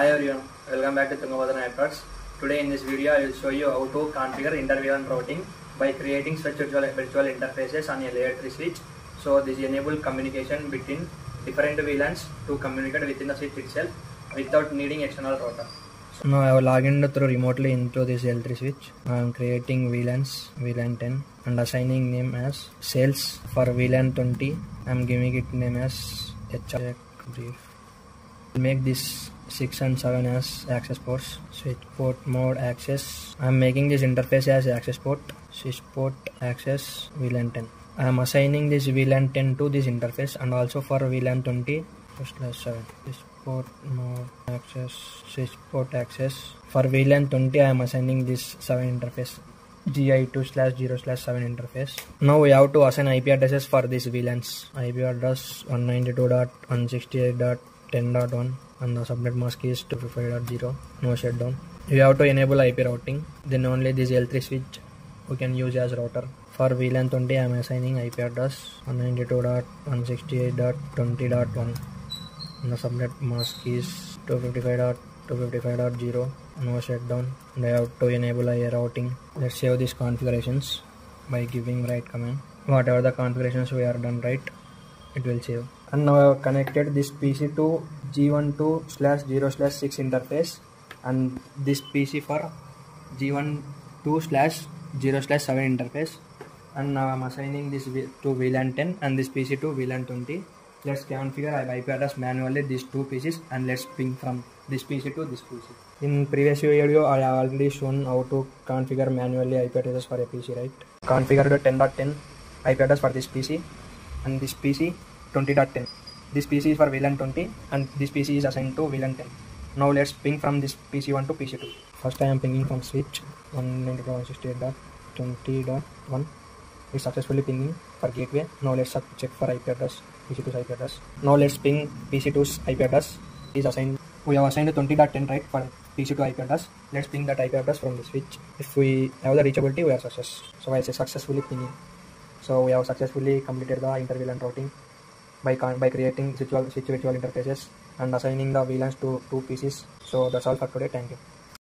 Hi everyone, welcome back to Tungabadra Networks. Today in this video I will show you how to configure inter-VLAN routing by creating switch virtual, virtual interfaces on a layer 3 switch. So this enable communication between different VLANs to communicate within the switch itself without needing external router. So now I will log in through remotely into this L3 switch. I am creating VLANs, VLAN 10 and assigning name as sales for VLAN 20. I am giving it name as HR brief. Make this 6 and 7 as access ports. Switch port mode access. I am making this interface as access port. Switch port access VLAN 10. I am assigning this VLAN 10 to this interface and also for VLAN 20 slash 7. This port mode access switch port access for VLAN 20 I am assigning this 7 interface GI2 slash 0 slash 7 interface. Now we have to assign IP addresses for these VLANs. IP address 192.168.10.1 and the subnet mask is 255.0 no shutdown. You have to enable IP routing then only this L3 switch we can use as router. For VLAN 20 I am assigning IP address 192.168.20.1 and the subnet mask is 255.255.0 no shutdown and I have to enable IA routing let's save these configurations by giving right command whatever the configurations we are done right it will save and now I have connected this PC to GI2 slash 0 slash 6 interface and this PC for GI2 slash 0 slash 7 interface and now I'm assigning this to VLAN 10 and this PC to VLAN 20 let's configure IP address manually these two PCs and let's ping from this PC to this PC. In previous video I have already shown how to configure manually IP addresses for a PC right. Configure the 10.10 IP address for this PC and this PC 20.10. This PC is for VLAN 20 and this PC is assigned to VLAN 10. Now let's ping from this PC1 to PC2. First I am pinging from switch 192.168.20.1 it's successfully pinging for gateway. Now let's check for IP address, PC2's IP address. Now let's ping PC2's IP address. Is assigned. We have assigned 20.10 right for PC2 IP address. Let's ping that IP address from the switch. If we have the reachability, we are success. So I say successfully pinging. So we have successfully completed the inter-VLAN routing by by creating switch virtual interfaces and assigning the VLANs to two PCs. So that's all for today. Thank you.